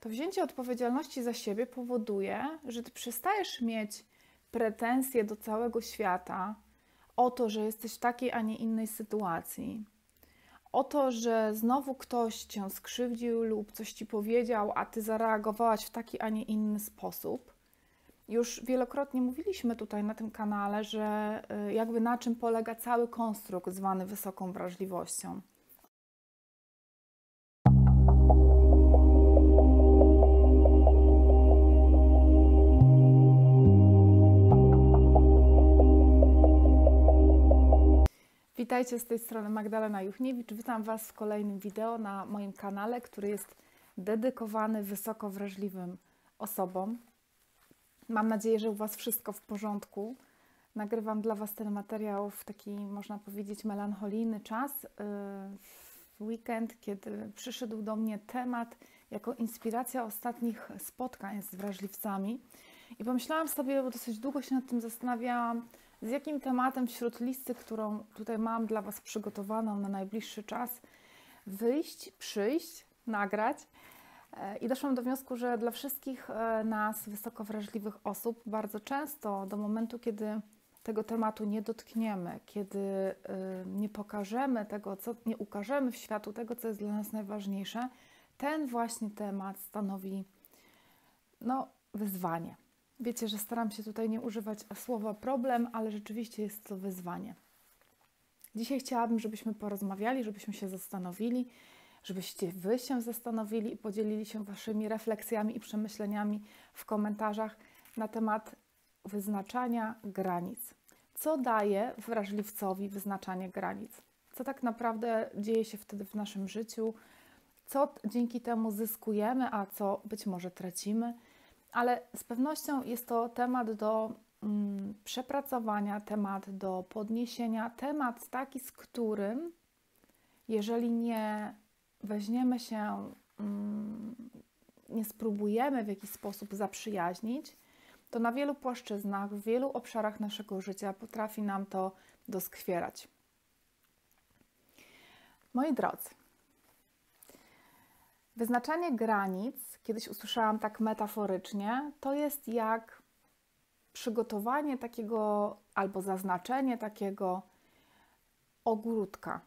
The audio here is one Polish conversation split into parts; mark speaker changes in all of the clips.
Speaker 1: to wzięcie odpowiedzialności za siebie powoduje, że ty przestajesz mieć pretensje do całego świata o to, że jesteś w takiej, a nie innej sytuacji, o to, że znowu ktoś cię skrzywdził lub coś ci powiedział, a ty zareagowałaś w taki, a nie inny sposób. Już wielokrotnie mówiliśmy tutaj na tym kanale, że y, jakby na czym polega cały konstrukt zwany wysoką wrażliwością. Witajcie z tej strony Magdalena Juchniewicz. Witam Was w kolejnym wideo na moim kanale, który jest dedykowany wysoko wrażliwym osobom. Mam nadzieję, że u Was wszystko w porządku. Nagrywam dla Was ten materiał w taki, można powiedzieć, melancholijny czas, yy, w weekend, kiedy przyszedł do mnie temat jako inspiracja ostatnich spotkań z wrażliwcami. I pomyślałam sobie, bo dosyć długo się nad tym zastanawiałam, z jakim tematem wśród listy, którą tutaj mam dla Was przygotowaną na najbliższy czas, wyjść, przyjść, nagrać. E, I doszłam do wniosku, że dla wszystkich e, nas, wysoko wrażliwych osób, bardzo często do momentu, kiedy tego tematu nie dotkniemy, kiedy e, nie pokażemy tego, co nie ukażemy w światu tego, co jest dla nas najważniejsze, ten właśnie temat stanowi no, wyzwanie. Wiecie, że staram się tutaj nie używać słowa problem, ale rzeczywiście jest to wyzwanie. Dzisiaj chciałabym, żebyśmy porozmawiali, żebyśmy się zastanowili, żebyście Wy się zastanowili i podzielili się Waszymi refleksjami i przemyśleniami w komentarzach na temat wyznaczania granic. Co daje wrażliwcowi wyznaczanie granic? Co tak naprawdę dzieje się wtedy w naszym życiu? Co dzięki temu zyskujemy, a co być może tracimy? Ale z pewnością jest to temat do mm, przepracowania, temat do podniesienia, temat taki, z którym, jeżeli nie weźmiemy się, mm, nie spróbujemy w jakiś sposób zaprzyjaźnić, to na wielu płaszczyznach, w wielu obszarach naszego życia potrafi nam to doskwierać. Moi drodzy, Wyznaczanie granic, kiedyś usłyszałam tak metaforycznie, to jest jak przygotowanie takiego albo zaznaczenie takiego ogródka.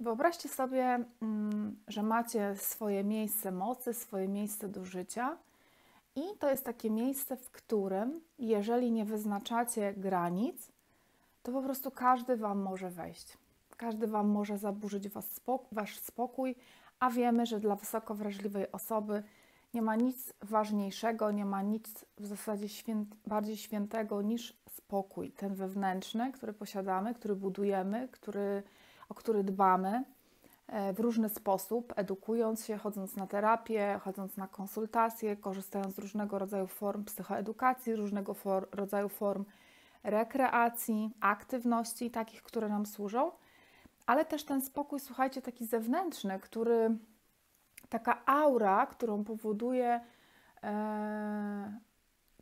Speaker 1: Wyobraźcie sobie, mm, że macie swoje miejsce mocy, swoje miejsce do życia, i to jest takie miejsce, w którym, jeżeli nie wyznaczacie granic, to po prostu każdy Wam może wejść. Każdy Wam może zaburzyć was Wasz spokój, a wiemy, że dla wysoko wrażliwej osoby nie ma nic ważniejszego, nie ma nic w zasadzie święt, bardziej świętego niż spokój, ten wewnętrzny, który posiadamy, który budujemy, który, o który dbamy e, w różny sposób, edukując się, chodząc na terapię, chodząc na konsultacje, korzystając z różnego rodzaju form psychoedukacji, różnego for, rodzaju form rekreacji, aktywności, takich, które nam służą ale też ten spokój, słuchajcie, taki zewnętrzny, który, taka aura, którą powoduje e,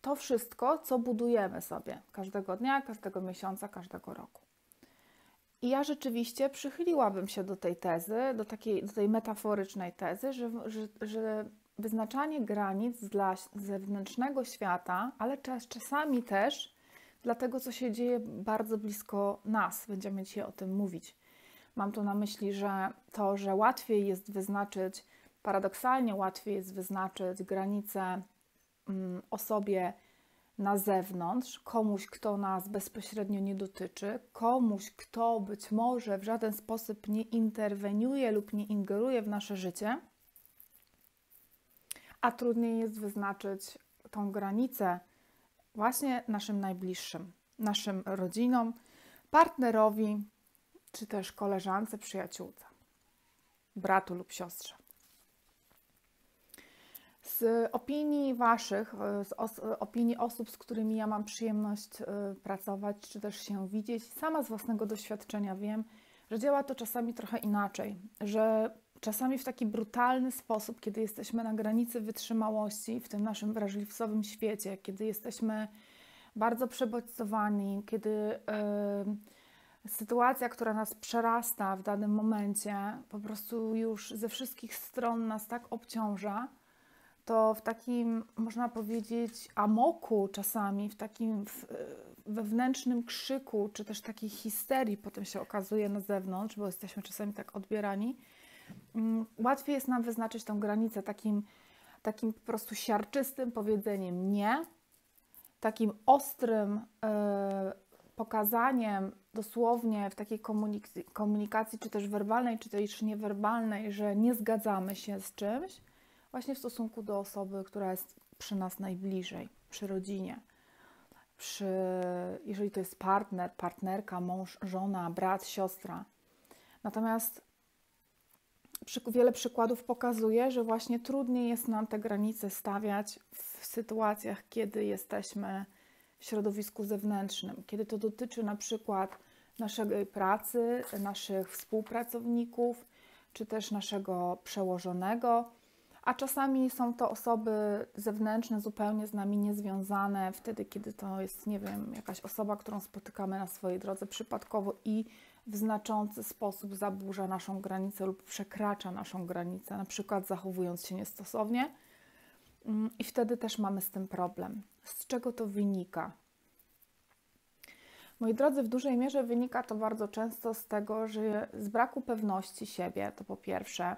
Speaker 1: to wszystko, co budujemy sobie każdego dnia, każdego miesiąca, każdego roku. I ja rzeczywiście przychyliłabym się do tej tezy, do, takiej, do tej metaforycznej tezy, że, że, że wyznaczanie granic dla zewnętrznego świata, ale czas, czasami też dla tego, co się dzieje bardzo blisko nas, będziemy dzisiaj o tym mówić. Mam tu na myśli, że to, że łatwiej jest wyznaczyć, paradoksalnie łatwiej jest wyznaczyć granice mm, osobie na zewnątrz, komuś, kto nas bezpośrednio nie dotyczy, komuś, kto być może w żaden sposób nie interweniuje lub nie ingeruje w nasze życie, a trudniej jest wyznaczyć tą granicę właśnie naszym najbliższym, naszym rodzinom, partnerowi, czy też koleżance, przyjaciółce, bratu lub siostrze. Z opinii Waszych, z os opinii osób, z którymi ja mam przyjemność y, pracować, czy też się widzieć, sama z własnego doświadczenia wiem, że działa to czasami trochę inaczej, że czasami w taki brutalny sposób, kiedy jesteśmy na granicy wytrzymałości w tym naszym wrażliwcowym świecie, kiedy jesteśmy bardzo przebodźcowani, kiedy. Yy, sytuacja, która nas przerasta w danym momencie, po prostu już ze wszystkich stron nas tak obciąża, to w takim, można powiedzieć, amoku czasami, w takim w, wewnętrznym krzyku, czy też takiej histerii potem się okazuje na zewnątrz, bo jesteśmy czasami tak odbierani, mm, łatwiej jest nam wyznaczyć tą granicę takim, takim po prostu siarczystym powiedzeniem nie, takim ostrym e, pokazaniem dosłownie w takiej komunikacji, komunikacji, czy też werbalnej, czy też niewerbalnej, że nie zgadzamy się z czymś, właśnie w stosunku do osoby, która jest przy nas najbliżej, przy rodzinie, przy, jeżeli to jest partner, partnerka, mąż, żona, brat, siostra. Natomiast wiele przykładów pokazuje, że właśnie trudniej jest nam te granice stawiać w sytuacjach, kiedy jesteśmy w środowisku zewnętrznym, kiedy to dotyczy na przykład naszej pracy, naszych współpracowników, czy też naszego przełożonego, a czasami są to osoby zewnętrzne, zupełnie z nami niezwiązane, wtedy, kiedy to jest, nie wiem, jakaś osoba, którą spotykamy na swojej drodze przypadkowo i w znaczący sposób zaburza naszą granicę lub przekracza naszą granicę, na przykład zachowując się niestosownie. Mm, I wtedy też mamy z tym problem. Z czego to wynika? Moi drodzy, w dużej mierze wynika to bardzo często z tego, że z braku pewności siebie, to po pierwsze.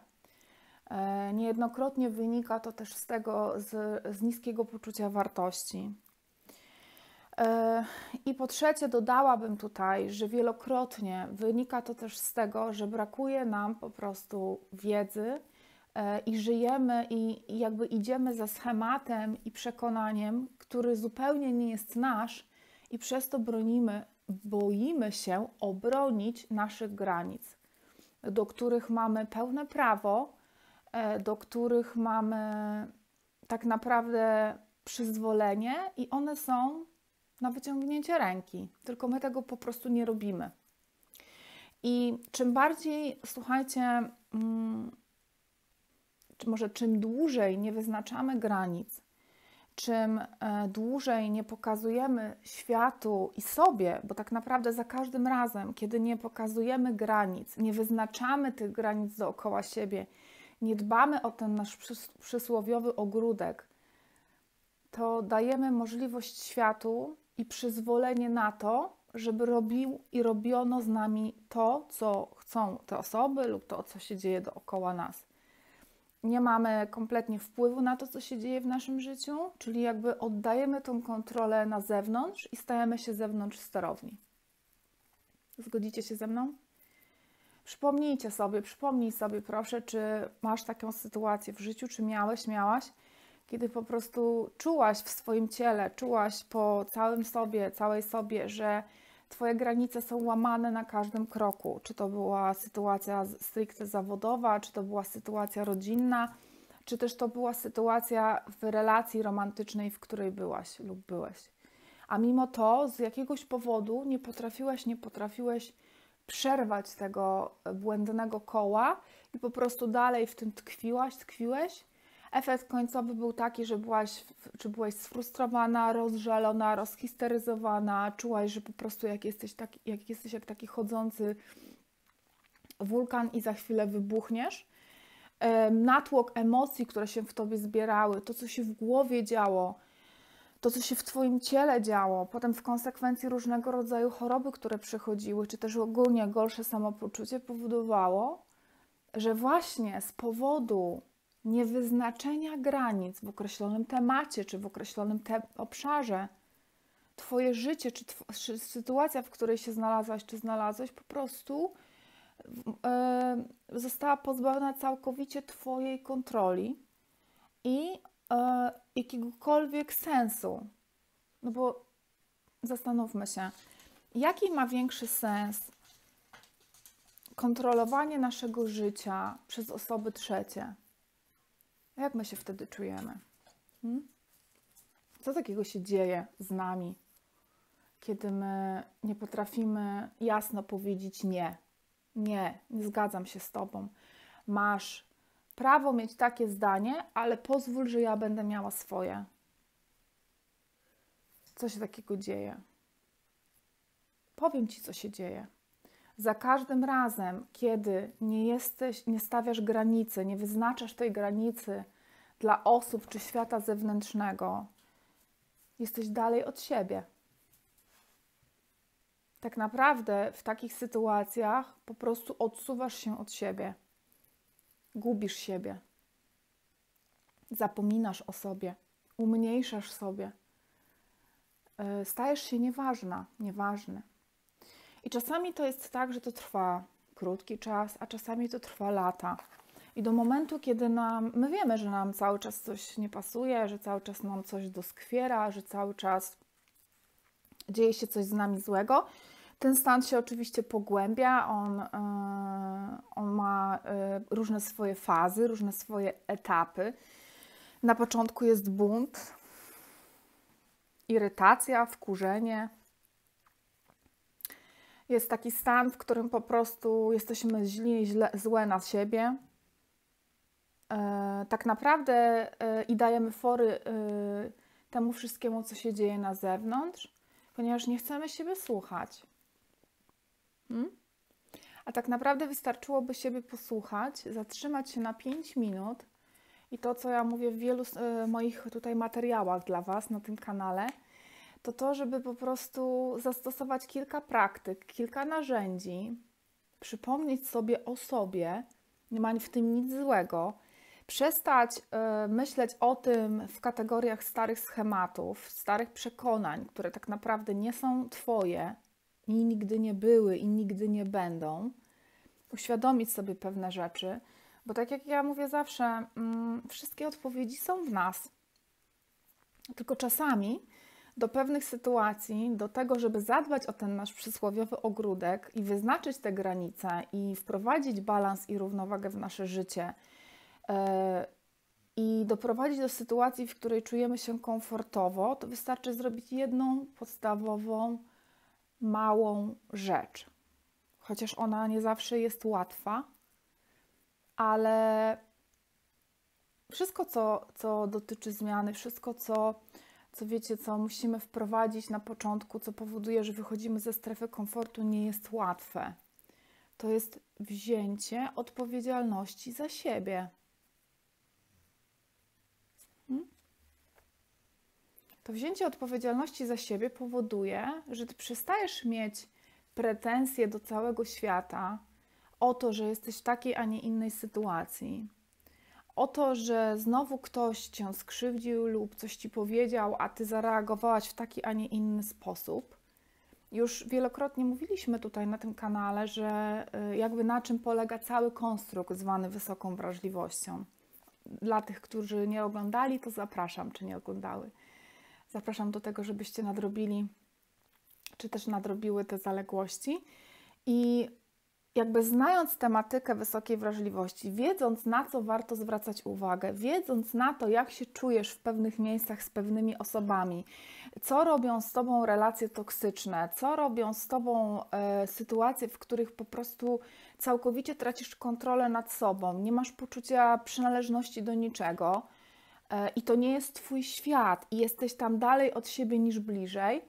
Speaker 1: E, niejednokrotnie wynika to też z tego, z, z niskiego poczucia wartości. E, I po trzecie, dodałabym tutaj, że wielokrotnie wynika to też z tego, że brakuje nam po prostu wiedzy i żyjemy i, jakby idziemy za schematem i przekonaniem, który zupełnie nie jest nasz, i przez to bronimy, boimy się obronić naszych granic, do których mamy pełne prawo, e, do których mamy tak naprawdę przyzwolenie i one są na wyciągnięcie ręki, tylko my tego po prostu nie robimy. I czym bardziej, słuchajcie, mm, może czym dłużej nie wyznaczamy granic, czym e, dłużej nie pokazujemy światu i sobie, bo tak naprawdę za każdym razem, kiedy nie pokazujemy granic, nie wyznaczamy tych granic dookoła siebie, nie dbamy o ten nasz przysłowiowy ogródek, to dajemy możliwość światu i przyzwolenie na to, żeby robił i robiono z nami to, co chcą te osoby lub to, co się dzieje dookoła nas. Nie mamy kompletnie wpływu na to, co się dzieje w naszym życiu, czyli jakby oddajemy tą kontrolę na zewnątrz i stajemy się zewnątrz sterowni. Zgodzicie się ze mną? Przypomnijcie sobie, przypomnij sobie proszę, czy masz taką sytuację w życiu, czy miałeś, miałaś, kiedy po prostu czułaś w swoim ciele, czułaś po całym sobie, całej sobie, że Twoje granice są łamane na każdym kroku. Czy to była sytuacja stricte zawodowa, czy to była sytuacja rodzinna, czy też to była sytuacja w relacji romantycznej, w której byłaś lub byłeś. A mimo to z jakiegoś powodu nie potrafiłeś, nie potrafiłeś przerwać tego błędnego koła i po prostu dalej w tym tkwiłaś, tkwiłeś Efekt końcowy był taki, że byłaś, czy byłaś sfrustrowana, rozżalona, rozhisteryzowana, czułaś, że po prostu jak jesteś, taki, jak jesteś jak taki chodzący wulkan i za chwilę wybuchniesz. Natłok emocji, które się w tobie zbierały, to co się w głowie działo, to co się w twoim ciele działo, potem w konsekwencji różnego rodzaju choroby, które przychodziły, czy też ogólnie gorsze samopoczucie powodowało, że właśnie z powodu niewyznaczenia granic w określonym temacie czy w określonym te obszarze, Twoje życie, czy, tw czy, sytuacja, w której się znalazłaś, czy znalazłeś, po prostu yy, została pozbawiona całkowicie Twojej kontroli i yy, jakiegokolwiek sensu. No bo zastanówmy się, jaki ma większy sens kontrolowanie naszego życia przez osoby trzecie? Jak my się wtedy czujemy? Hmm? Co takiego się dzieje z nami, kiedy my nie potrafimy jasno powiedzieć nie? Nie, nie zgadzam się z Tobą. Masz prawo mieć takie zdanie, ale pozwól, że ja będę miała swoje. Co się takiego dzieje? Powiem Ci, co się dzieje. Za każdym razem, kiedy nie jesteś, nie stawiasz granicy, nie wyznaczasz tej granicy dla osób czy świata zewnętrznego, jesteś dalej od siebie. Tak naprawdę w takich sytuacjach po prostu odsuwasz się od siebie, gubisz siebie, zapominasz o sobie, umniejszasz sobie, e, stajesz się nieważna, nieważny. I czasami to jest tak, że to trwa krótki czas, a czasami to trwa lata. I do momentu, kiedy nam, my wiemy, że nam cały czas coś nie pasuje, że cały czas nam coś doskwiera, że cały czas dzieje się coś z nami złego, ten stan się oczywiście pogłębia, on, yy, on ma yy, różne swoje fazy, różne swoje etapy. Na początku jest bunt, irytacja, wkurzenie. Jest taki stan, w którym po prostu jesteśmy źli, źle, złe na siebie, E, tak naprawdę e, i dajemy fory e, temu wszystkiemu, co się dzieje na zewnątrz, ponieważ nie chcemy siebie słuchać. Hmm? A tak naprawdę wystarczyłoby siebie posłuchać, zatrzymać się na 5 minut i to, co ja mówię w wielu moich tutaj materiałach dla Was na tym kanale, to to, żeby po prostu zastosować kilka praktyk, kilka narzędzi, przypomnieć sobie o sobie, nie ma w tym nic złego, przestać y, myśleć o tym w kategoriach starych schematów, starych przekonań, które tak naprawdę nie są Twoje i nigdy nie były i nigdy nie będą, uświadomić sobie pewne rzeczy, bo tak jak ja mówię zawsze, mm, wszystkie odpowiedzi są w nas. Tylko czasami do pewnych sytuacji, do tego, żeby zadbać o ten nasz przysłowiowy ogródek i wyznaczyć te granice i wprowadzić balans i równowagę w nasze życie, E, i doprowadzić do sytuacji, w której czujemy się komfortowo, to wystarczy zrobić jedną podstawową, małą rzecz. Chociaż ona nie zawsze jest łatwa, ale wszystko, co, co dotyczy zmiany, wszystko, co, co wiecie, co musimy wprowadzić na początku, co powoduje, że wychodzimy ze strefy komfortu, nie jest łatwe. To jest wzięcie odpowiedzialności za siebie. to wzięcie odpowiedzialności za siebie powoduje, że ty przestajesz mieć pretensje do całego świata o to, że jesteś w takiej, a nie innej sytuacji, o to, że znowu ktoś cię skrzywdził lub coś ci powiedział, a ty zareagowałaś w taki, a nie inny sposób. Już wielokrotnie mówiliśmy tutaj na tym kanale, że y, jakby na czym polega cały konstrukt zwany wysoką wrażliwością. Dla tych, którzy nie oglądali, to zapraszam, czy nie oglądały. Zapraszam do tego, żebyście nadrobili, czy też nadrobiły te zaległości. I jakby znając tematykę wysokiej wrażliwości, wiedząc na co warto zwracać uwagę, wiedząc na to, jak się czujesz w pewnych miejscach z pewnymi osobami, co robią z tobą relacje toksyczne, co robią z tobą e, sytuacje, w których po prostu całkowicie tracisz kontrolę nad sobą, nie masz poczucia przynależności do niczego E, i to nie jest Twój świat i jesteś tam dalej od siebie niż bliżej,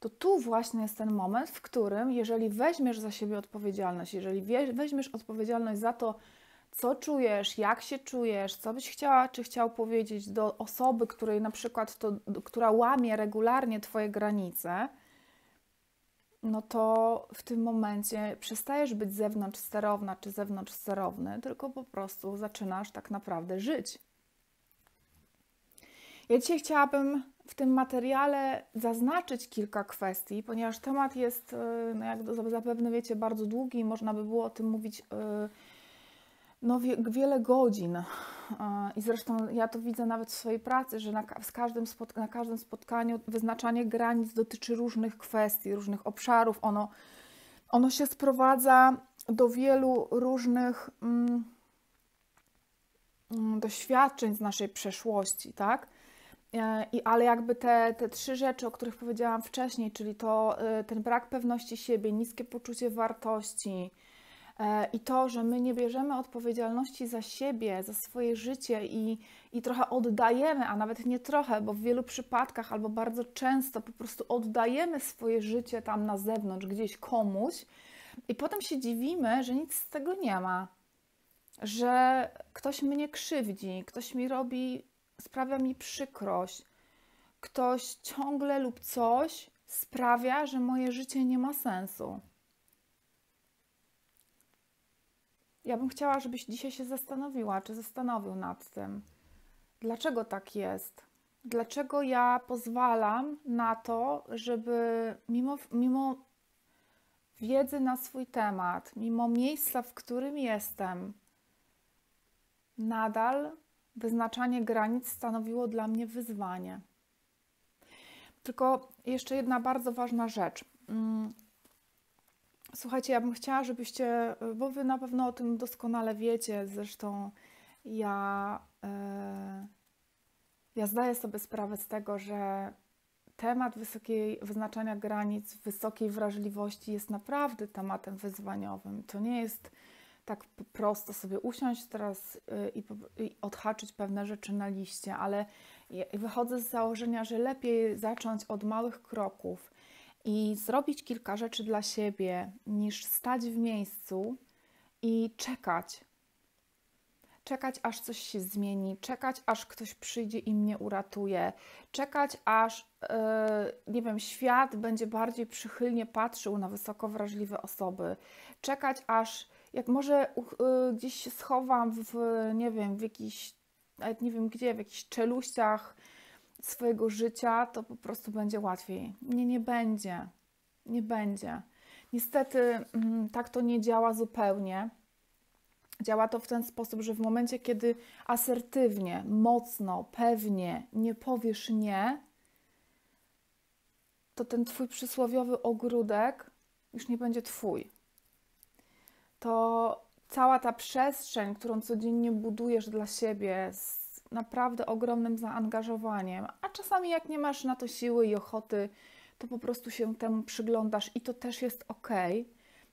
Speaker 1: to tu właśnie jest ten moment, w którym, jeżeli weźmiesz za siebie odpowiedzialność, jeżeli weźmiesz odpowiedzialność za to, co czujesz, jak się czujesz, co byś chciała czy chciał powiedzieć do osoby, której na przykład to, która łamie regularnie Twoje granice, no to w tym momencie przestajesz być zewnątrz sterowna czy zewnątrz sterowny, tylko po prostu zaczynasz tak naprawdę żyć. Ja dzisiaj chciałabym w tym materiale zaznaczyć kilka kwestii, ponieważ temat jest, e, no jak zapewne wiecie, bardzo długi i można by było o tym mówić e, no, wiele godzin. E, I zresztą ja to widzę nawet w swojej pracy, że na, każdym, na każdym spotkaniu wyznaczanie granic dotyczy różnych kwestii, różnych obszarów. Ono, ono się sprowadza do wielu różnych mm, mm doświadczeń z naszej przeszłości, tak? E, I, ale jakby te, te trzy rzeczy, o których powiedziałam wcześniej, czyli to e, ten brak pewności siebie, niskie poczucie wartości e, i to, że my nie bierzemy odpowiedzialności za siebie, za swoje życie i, i trochę oddajemy, a nawet nie trochę, bo w wielu przypadkach albo bardzo często po prostu oddajemy swoje życie tam na zewnątrz, gdzieś komuś i potem się dziwimy, że nic z tego nie ma że ktoś mnie krzywdzi, ktoś mi robi, sprawia mi przykrość, ktoś ciągle lub coś sprawia, że moje życie nie ma sensu. Ja bym chciała, żebyś dzisiaj się zastanowiła, czy zastanowił nad tym, dlaczego tak jest. Dlaczego ja pozwalam na to, żeby mimo, mimo wiedzy na swój temat, mimo miejsca, w którym jestem, nadal wyznaczanie granic stanowiło dla mnie wyzwanie. Tylko jeszcze jedna bardzo ważna rzecz. Mm, słuchajcie, ja bym chciała, żebyście, bo wy na pewno o tym doskonale wiecie, zresztą ja, e, ja zdaję sobie sprawę z tego, że temat wysokiej wyznaczania granic, wysokiej wrażliwości jest naprawdę tematem wyzwaniowym. To nie jest tak prosto sobie usiąść teraz y, i, i odhaczyć pewne rzeczy na liście, ale wychodzę z założenia, że lepiej zacząć od małych kroków i zrobić kilka rzeczy dla siebie, niż stać w miejscu i czekać. Czekać, aż coś się zmieni, czekać, aż ktoś przyjdzie i mnie uratuje, czekać, aż, yy, nie wiem, świat będzie bardziej przychylnie patrzył na wysoko wrażliwe osoby, czekać, aż jak może yy, gdzieś schowam w, nie wiem, w jakiś, nawet nie wiem gdzie, w jakichś czeluściach swojego życia, to po prostu będzie łatwiej. Nie, nie będzie. Nie będzie. Niestety mm, tak to nie działa zupełnie. Działa to w ten sposób, że w momencie, kiedy asertywnie, mocno, pewnie nie powiesz nie, to ten twój przysłowiowy ogródek już nie będzie twój. To cała ta przestrzeń, którą codziennie budujesz dla siebie z naprawdę ogromnym zaangażowaniem, a czasami jak nie masz na to siły i ochoty, to po prostu się temu przyglądasz i to też jest ok.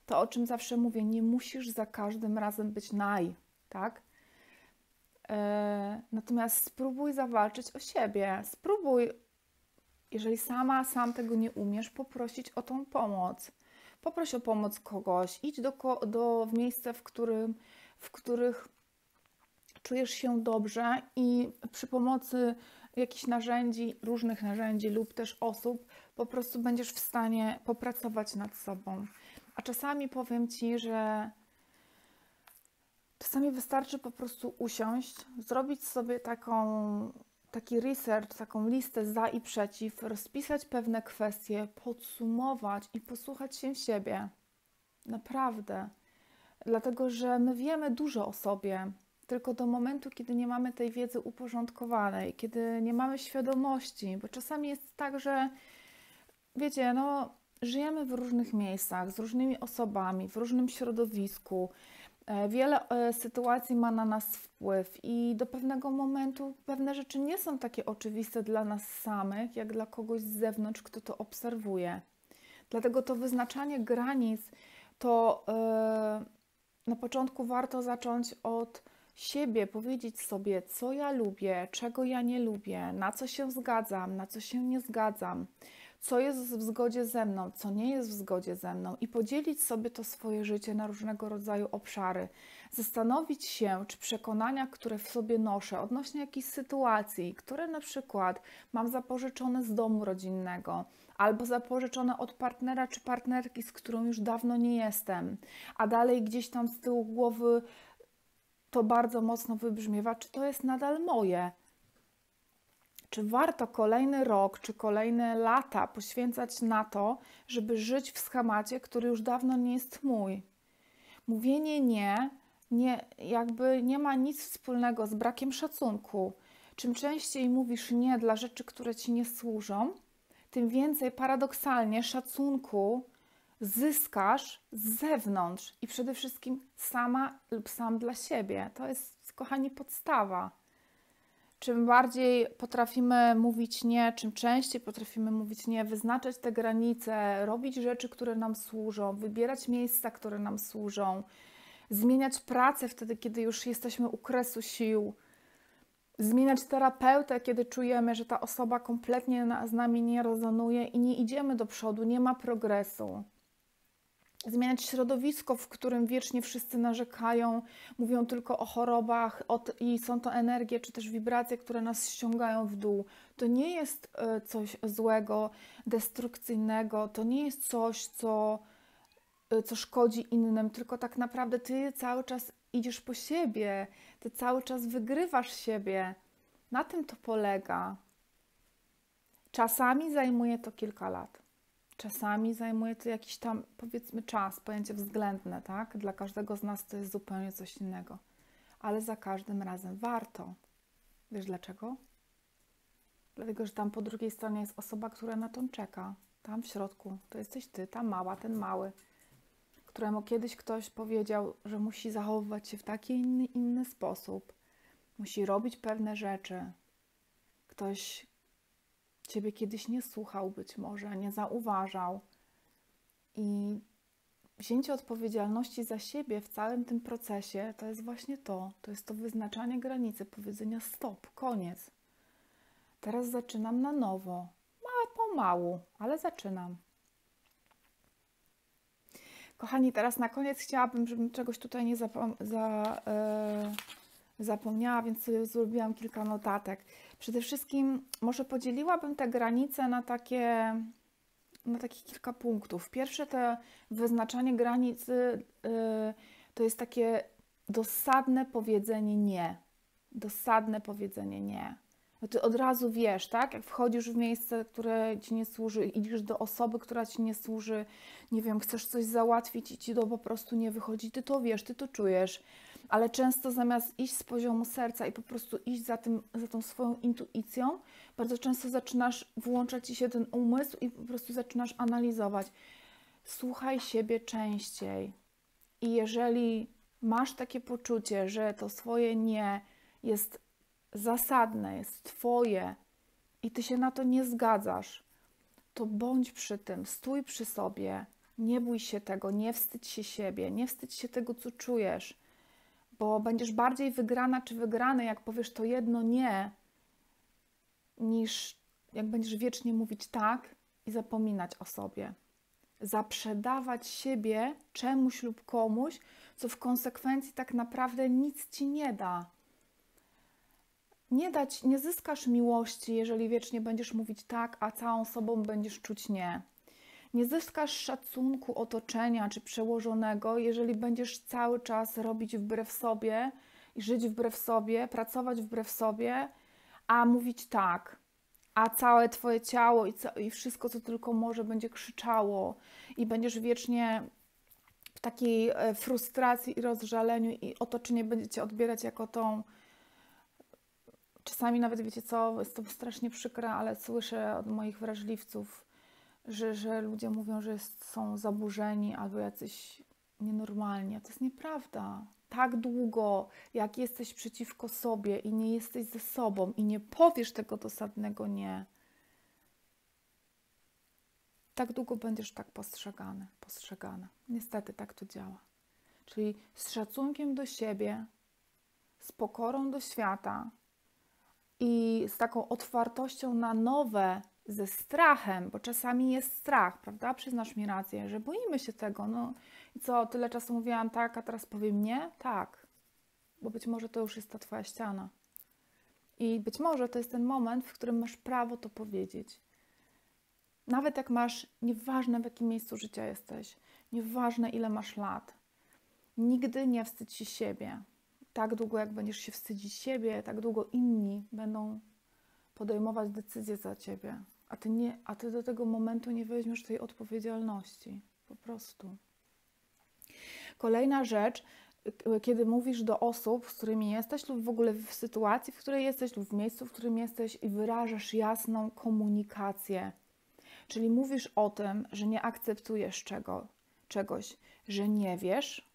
Speaker 1: To, o czym zawsze mówię, nie musisz za każdym razem być naj, tak? E, natomiast spróbuj zawalczyć o siebie. Spróbuj, jeżeli sama, sam tego nie umiesz, poprosić o tą pomoc. Poproś o pomoc kogoś, idź do, do w miejsce, w, którym, w których czujesz się dobrze i przy pomocy jakichś narzędzi, różnych narzędzi lub też osób, po prostu będziesz w stanie popracować nad sobą. A czasami powiem Ci, że czasami wystarczy po prostu usiąść, zrobić sobie taką, taki research, taką listę za i przeciw, rozpisać pewne kwestie, podsumować i posłuchać się siebie. Naprawdę. Dlatego, że my wiemy dużo o sobie, tylko do momentu, kiedy nie mamy tej wiedzy uporządkowanej, kiedy nie mamy świadomości, bo czasami jest tak, że wiecie, no, żyjemy w różnych miejscach, z różnymi osobami, w różnym środowisku. E, wiele e, sytuacji ma na nas wpływ, i do pewnego momentu pewne rzeczy nie są takie oczywiste dla nas samych, jak dla kogoś z zewnątrz, kto to obserwuje. Dlatego to wyznaczanie granic to yy, na początku warto zacząć od siebie, powiedzieć sobie, co ja lubię, czego ja nie lubię, na co się zgadzam, na co się nie zgadzam, co jest w zgodzie ze mną, co nie jest w zgodzie ze mną i podzielić sobie to swoje życie na różnego rodzaju obszary. Zastanowić się, czy przekonania, które w sobie noszę odnośnie jakichś sytuacji, które na przykład mam zapożyczone z domu rodzinnego, albo zapożyczone od partnera czy partnerki, z którą już dawno nie jestem, a dalej gdzieś tam z tyłu głowy to bardzo mocno wybrzmiewa, czy to jest nadal moje. Czy warto kolejny rok, czy kolejne lata poświęcać na to, żeby żyć w schemacie, który już dawno nie jest mój? Mówienie nie, nie jakby nie ma nic wspólnego z brakiem szacunku. Czym częściej mówisz nie dla rzeczy, które ci nie służą, tym więcej paradoksalnie szacunku zyskasz z zewnątrz i przede wszystkim sama lub sam dla siebie. To jest, kochani, podstawa. Czym bardziej potrafimy mówić nie, czym częściej potrafimy mówić nie, wyznaczać te granice, robić rzeczy, które nam służą, wybierać miejsca, które nam służą, zmieniać pracę wtedy, kiedy już jesteśmy u kresu sił, zmieniać terapeutę, kiedy czujemy, że ta osoba kompletnie z nami nie rezonuje i nie idziemy do przodu, nie ma progresu zmieniać środowisko, w którym wiecznie wszyscy narzekają, mówią tylko o chorobach i są to energie czy też wibracje, które nas ściągają w dół. To nie jest e, coś złego, destrukcyjnego, to nie jest coś, co, e, co szkodzi innym, tylko tak naprawdę ty cały czas idziesz po siebie, ty cały czas wygrywasz siebie. Na tym to polega. Czasami zajmuje to kilka lat. Czasami zajmuje to jakiś tam, powiedzmy, czas, pojęcie względne, tak? Dla każdego z nas to jest zupełnie coś innego. Ale za każdym razem warto. Wiesz dlaczego? Dlatego, że tam po drugiej stronie jest osoba, która na to czeka. Tam w środku to jesteś ty, ta mała, ten mały, któremu kiedyś ktoś powiedział, że musi zachowywać się w taki inny, inny sposób, musi robić pewne rzeczy. Ktoś ciebie kiedyś nie słuchał, być może nie zauważał. I wzięcie odpowiedzialności za siebie w całym tym procesie to jest właśnie to. To jest to wyznaczanie granicy, powiedzenia stop, koniec. Teraz zaczynam na nowo. Ma pomału, ale zaczynam. Kochani, teraz na koniec chciałabym, żebym czegoś tutaj nie zapom za, yy, zapomniała, więc zrobiłam kilka notatek. Przede wszystkim może podzieliłabym te granice na takie na takich kilka punktów. Pierwsze to wyznaczanie granicy yy, to jest takie dosadne powiedzenie nie. Dosadne powiedzenie nie. No ty od razu wiesz, tak? Jak wchodzisz w miejsce, które ci nie służy, idziesz do osoby, która ci nie służy, nie wiem, chcesz coś załatwić i ci to po prostu nie wychodzi, ty to wiesz, ty to czujesz ale często zamiast iść z poziomu serca i po prostu iść za, tym, za tą swoją intuicją, bardzo często zaczynasz włączać ci się ten umysł i po prostu zaczynasz analizować. Słuchaj siebie częściej. I jeżeli masz takie poczucie, że to swoje nie jest zasadne, jest twoje i ty się na to nie zgadzasz, to bądź przy tym, stój przy sobie, nie bój się tego, nie wstydź się siebie, nie wstydź się tego, co czujesz bo będziesz bardziej wygrana czy wygrany, jak powiesz to jedno nie, niż jak będziesz wiecznie mówić tak i zapominać o sobie. Zaprzedawać siebie czemuś lub komuś, co w konsekwencji tak naprawdę nic ci nie da. Nie dać, nie zyskasz miłości, jeżeli wiecznie będziesz mówić tak, a całą sobą będziesz czuć nie. Nie zyskasz szacunku otoczenia czy przełożonego, jeżeli będziesz cały czas robić wbrew sobie i żyć wbrew sobie, pracować wbrew sobie, a mówić tak, a całe Twoje ciało i, i wszystko, co tylko może, będzie krzyczało i będziesz wiecznie w takiej e, frustracji i rozżaleniu i otoczenie będzie Cię odbierać jako tą czasami nawet wiecie co, jest to strasznie przykre, ale słyszę od moich wrażliwców, że, że ludzie mówią, że są zaburzeni albo jacyś nienormalni, a to jest nieprawda. Tak długo, jak jesteś przeciwko sobie i nie jesteś ze sobą i nie powiesz tego dosadnego nie, tak długo będziesz tak postrzegany, postrzegana. Niestety tak to działa. Czyli z szacunkiem do siebie, z pokorą do świata i z taką otwartością na nowe ze strachem, bo czasami jest strach, prawda? Przyznasz mi rację, że boimy się tego. No i co, tyle czasu mówiłam tak, a teraz powiem nie? Tak, bo być może to już jest ta Twoja ściana. I być może to jest ten moment, w którym masz prawo to powiedzieć. Nawet jak masz, nieważne w jakim miejscu życia jesteś, nieważne ile masz lat, nigdy nie wstydź się siebie. Tak długo, jak będziesz się wstydzić siebie, tak długo inni będą podejmować decyzje za ciebie a ty, nie, a ty do tego momentu nie weźmiesz tej odpowiedzialności. Po prostu. Kolejna rzecz, kiedy mówisz do osób, z którymi jesteś, lub w ogóle w sytuacji, w której jesteś, lub w miejscu, w którym jesteś, i wyrażasz jasną komunikację. Czyli mówisz o tym, że nie akceptujesz czego, czegoś, że nie wiesz,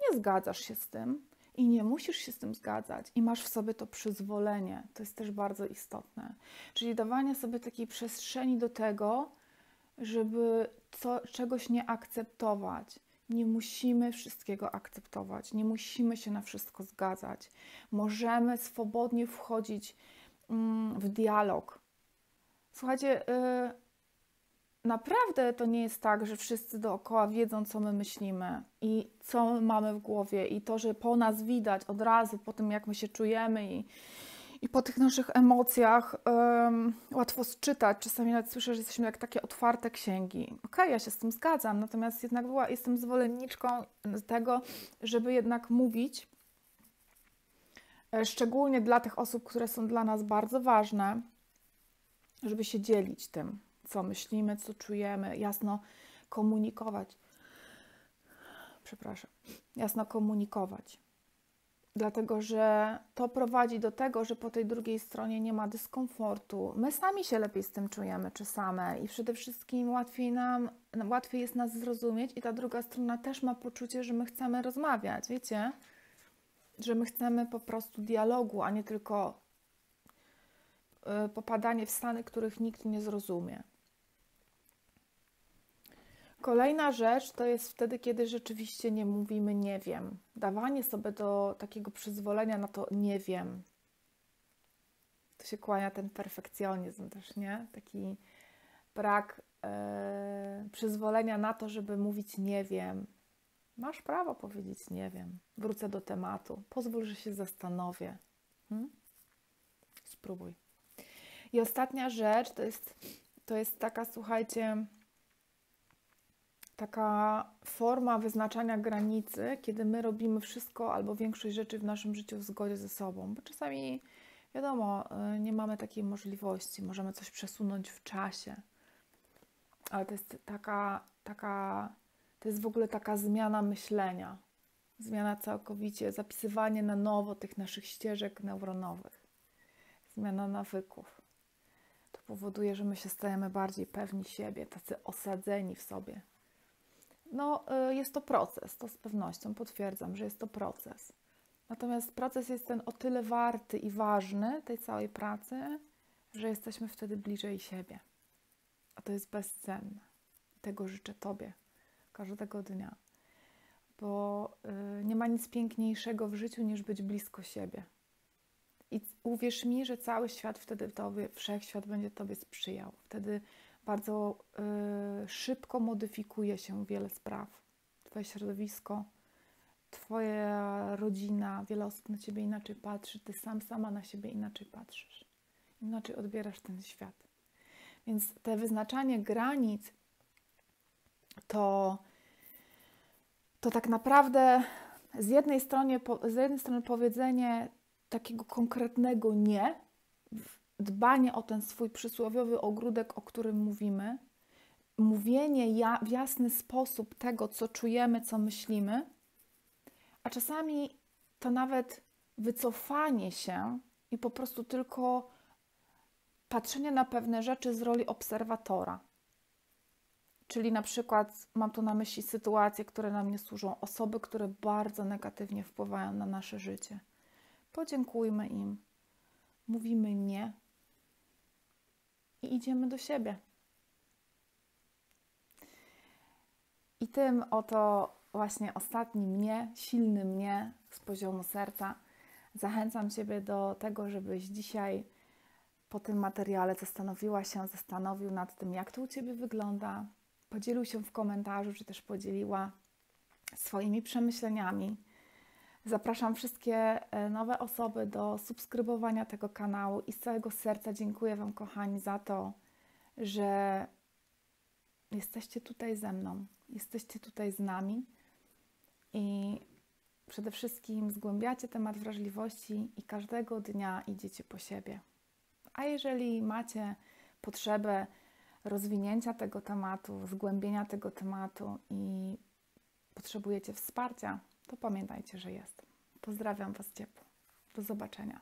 Speaker 1: nie zgadzasz się z tym, i nie musisz się z tym zgadzać i masz w sobie to przyzwolenie. To jest też bardzo istotne. Czyli dawanie sobie takiej przestrzeni do tego, żeby co, czegoś nie akceptować. Nie musimy wszystkiego akceptować, nie musimy się na wszystko zgadzać. Możemy swobodnie wchodzić mm, w dialog. Słuchajcie, yy, naprawdę to nie jest tak, że wszyscy dookoła wiedzą, co my myślimy i co my mamy w głowie, i to, że po nas widać od razu, po tym, jak my się czujemy i, i po tych naszych emocjach um, łatwo sczytać. Czasami nawet słyszę, że jesteśmy jak takie otwarte księgi. Okej, okay, ja się z tym zgadzam, natomiast jednak była, jestem zwolenniczką tego, żeby jednak mówić, e, szczególnie dla tych osób, które są dla nas bardzo ważne, żeby się dzielić tym, co myślimy, co czujemy, jasno komunikować. Przepraszam, jasno komunikować dlatego że to prowadzi do tego, że po tej drugiej stronie nie ma dyskomfortu. My sami się lepiej z tym czujemy, czy same, i przede wszystkim łatwiej nam, łatwiej jest nas zrozumieć, i ta druga strona też ma poczucie, że my chcemy rozmawiać, wiecie? Że my chcemy po prostu dialogu, a nie tylko popadanie w stany, których nikt nie zrozumie. Kolejna rzecz to jest wtedy, kiedy rzeczywiście nie mówimy nie wiem. Dawanie sobie do takiego przyzwolenia na to nie wiem. To się kłania ten perfekcjonizm też, nie? Taki brak e, przyzwolenia na to, żeby mówić nie wiem. Masz prawo powiedzieć nie wiem. Wrócę do tematu. Pozwól, że się zastanowię. Hmm? Spróbuj. I ostatnia rzecz to jest, to jest taka, słuchajcie, taka forma wyznaczania granicy, kiedy my robimy wszystko albo większość rzeczy w naszym życiu w zgodzie ze sobą, bo czasami wiadomo, y, nie mamy takiej możliwości, możemy coś przesunąć w czasie, ale to jest taka, taka to jest w ogóle taka zmiana myślenia, zmiana całkowicie, zapisywanie na nowo tych naszych ścieżek neuronowych, zmiana nawyków. Powoduje, że my się stajemy bardziej pewni siebie, tacy osadzeni w sobie, no, y, jest to proces, to z pewnością potwierdzam, że jest to proces. Natomiast proces jest ten o tyle warty i ważny tej całej pracy, że jesteśmy wtedy bliżej siebie. A to jest bezcenne. Tego życzę Tobie każdego dnia. Bo y, nie ma nic piękniejszego w życiu niż być blisko siebie. I uwierz mi, że cały świat wtedy Tobie, wszechświat będzie Tobie sprzyjał. Wtedy bardzo y, szybko modyfikuje się wiele spraw. Twoje środowisko, Twoja rodzina, wiele osób na Ciebie inaczej patrzy, Ty sam, sama na siebie inaczej patrzysz. Inaczej odbierasz ten świat. Więc te wyznaczanie granic to, to tak naprawdę z jednej, strony, z jednej strony powiedzenie takiego konkretnego nie dbanie o ten swój przysłowiowy ogródek, o którym mówimy, mówienie ja, w jasny sposób tego, co czujemy, co myślimy, a czasami to nawet wycofanie się i po prostu tylko patrzenie na pewne rzeczy z roli obserwatora. Czyli na przykład mam tu na myśli sytuacje, które nam nie służą, osoby, które bardzo negatywnie wpływają na nasze życie. Podziękujmy im. Mówimy nie, i idziemy do siebie. I tym oto właśnie ostatnim mnie, silnym mnie z poziomu serca zachęcam Ciebie do tego, żebyś dzisiaj po tym materiale zastanowiła się, zastanowił nad tym, jak to u Ciebie wygląda, podzielił się w komentarzu, czy też podzieliła swoimi przemyśleniami Zapraszam wszystkie e, nowe osoby do subskrybowania tego kanału i z całego serca dziękuję Wam, kochani, za to, że jesteście tutaj ze mną, jesteście tutaj z nami i przede wszystkim zgłębiacie temat wrażliwości i każdego dnia idziecie po siebie. A jeżeli macie potrzebę rozwinięcia tego tematu, zgłębienia tego tematu i potrzebujecie wsparcia, to pamiętajcie, że jest. Pozdrawiam Was ciepło. Do zobaczenia.